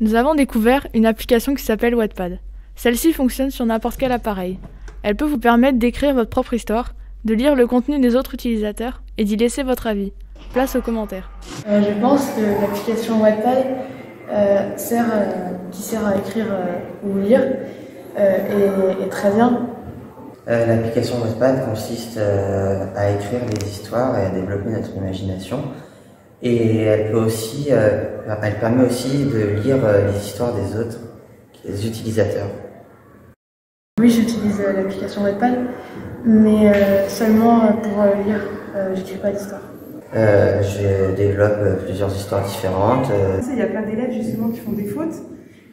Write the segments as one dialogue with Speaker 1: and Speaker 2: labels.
Speaker 1: Nous avons découvert une application qui s'appelle Wattpad. Celle-ci fonctionne sur n'importe quel appareil. Elle peut vous permettre d'écrire votre propre histoire, de lire le contenu des autres utilisateurs et d'y laisser votre avis. Place aux commentaires.
Speaker 2: Euh, je pense que l'application Wattpad euh, sert, euh, qui sert à écrire euh, ou lire est, est, très bien.
Speaker 3: l'application Wattpad consiste à écrire des histoires et à développer notre imagination. Et elle peut aussi, elle permet aussi de lire les histoires des autres, des utilisateurs.
Speaker 2: Oui, j'utilise l'application Wattpad, mais seulement pour lire. J'écris pas d'histoire.
Speaker 3: Euh, je développe plusieurs histoires différentes. Euh.
Speaker 4: Il y a plein d'élèves justement qui font des fautes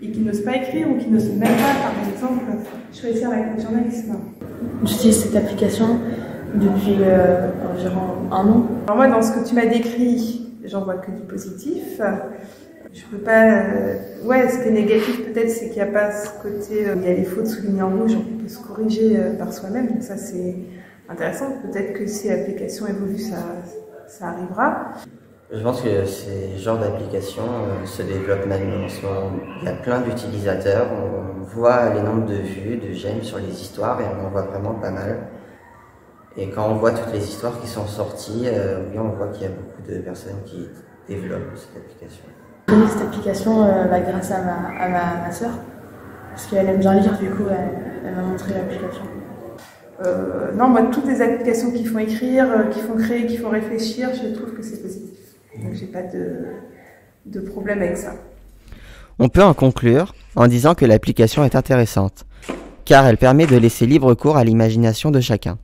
Speaker 4: et qui n'osent pas écrire ou qui n'osent même pas, par exemple, choisir la journalisme.
Speaker 2: J'utilise cette application depuis euh, environ un an.
Speaker 4: Alors moi, dans ce que tu m'as décrit, j'en vois que du positif. Je peux pas. Euh, ouais, ce qui est négatif peut-être, c'est qu'il n'y a pas ce côté. Euh, il y a les fautes soulignées en rouge, on peut se corriger par soi-même. Donc ça, c'est intéressant. Peut-être que si l'application évolue, ça, ça arrivera.
Speaker 3: Je pense que ces genres d'applications euh, se développent maintenant. Il y a plein d'utilisateurs, on voit les nombres de vues, de j'aime sur les histoires et on en voit vraiment pas mal. Et quand on voit toutes les histoires qui sont sorties, euh, oui, on voit qu'il y a beaucoup de personnes qui développent cette application.
Speaker 2: J'ai connu cette application euh, bah, grâce à ma, à ma, soeur, parce qu'elle aime bien lire, du coup elle m'a montré l'application.
Speaker 4: Euh, non, moi, toutes les applications qui font écrire, euh, qui font créer, qui font réfléchir, je trouve que c'est positif. Donc, j'ai pas de, de problème avec ça.
Speaker 5: On peut en conclure en disant que l'application est intéressante, car elle permet de laisser libre cours à l'imagination de chacun.